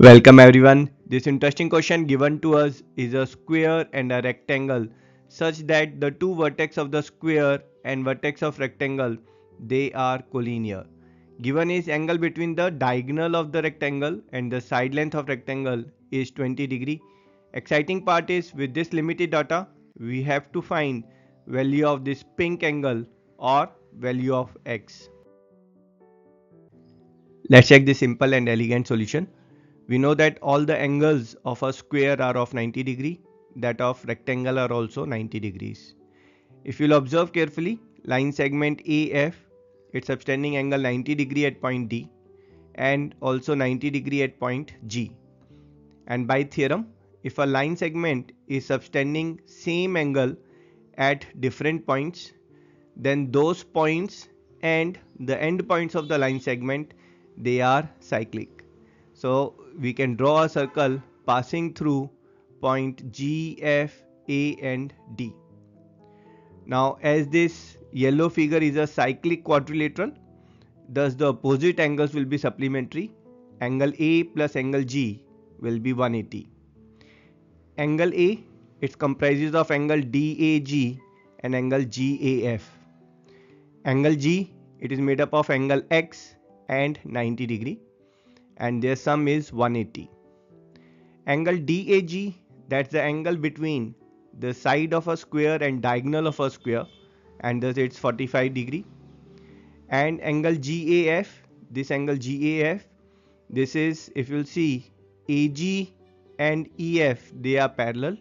Welcome everyone. This interesting question given to us is a square and a rectangle such that the two vertex of the square and vertex of rectangle they are collinear. Given is angle between the diagonal of the rectangle and the side length of rectangle is 20 degree. Exciting part is with this limited data we have to find value of this pink angle or value of x. Let's check the simple and elegant solution. We know that all the angles of a square are of 90 degree, that of rectangle are also 90 degrees. If you'll observe carefully, line segment AF, its subtending angle 90 degree at point D and also 90 degree at point G. And by theorem, if a line segment is subtending same angle at different points, then those points and the end points of the line segment, they are cyclic. So we can draw a circle passing through point G, F, A and D. Now as this yellow figure is a cyclic quadrilateral, thus the opposite angles will be supplementary. Angle A plus angle G will be 180. Angle A, it comprises of angle DAG and angle GAF. Angle G, it is made up of angle X and 90 degree and their sum is 180. Angle DAG that's the angle between the side of a square and diagonal of a square and thus it's 45 degree. And angle GAF this angle GAF this is if you'll see AG and EF they are parallel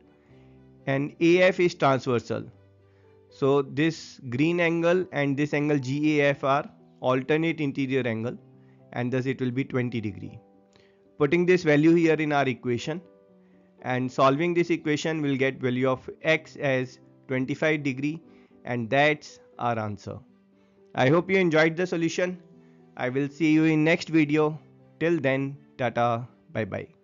and AF is transversal. So this green angle and this angle GAF are alternate interior angle and thus it will be 20 degree. Putting this value here in our equation and solving this equation will get value of x as 25 degree and that's our answer. I hope you enjoyed the solution. I will see you in next video. Till then, tata, bye bye.